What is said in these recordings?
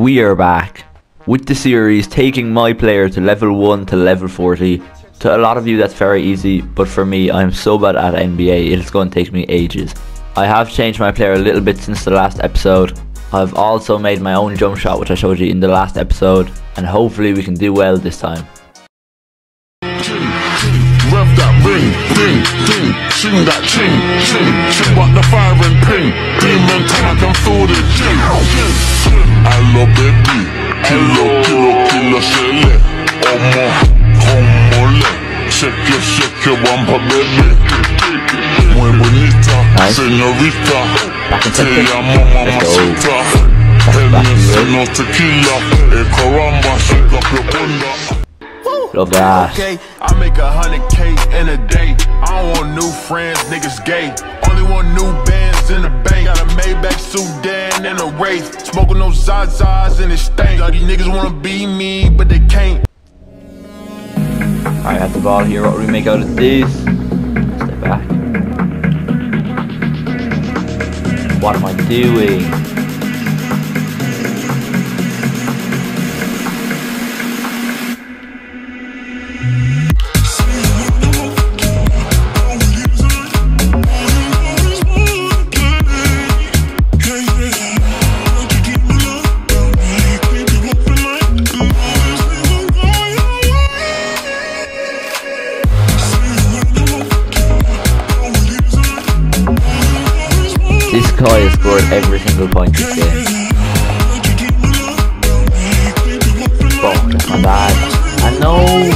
We are back with the series taking my player to level 1 to level 40. To a lot of you that's very easy, but for me I'm so bad at NBA it's going to take me ages. I have changed my player a little bit since the last episode. I've also made my own jump shot which I showed you in the last episode and hopefully we can do well this time. Ring, ding, ding, Hello baby, hello kilo kilo shele, ọmọ, ọmọlẹ, shake it, shake it, wampa baby. Muy bonita, Nice. señorita, Back in te second. llamo Let's go. mamacita. Hennessy, no tequila, e caramba, shake up your bunda. Love that. Okay, I make a hundred K in a day. I don't want new friends, niggas gay. Only want new bands in the bank. Got a Maybach sedan and a Wraith. Smoking those Zazas and it stank. All these niggas wanna be me, but they can't. I have the ball here, what do we make out of this? Step back. What am I doing? This guy has scored every single point this game. Fuck, that's my bad. I know.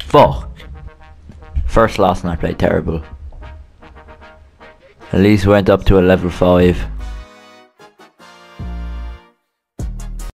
Fuck. First loss and I played terrible. At least went up to a level 5.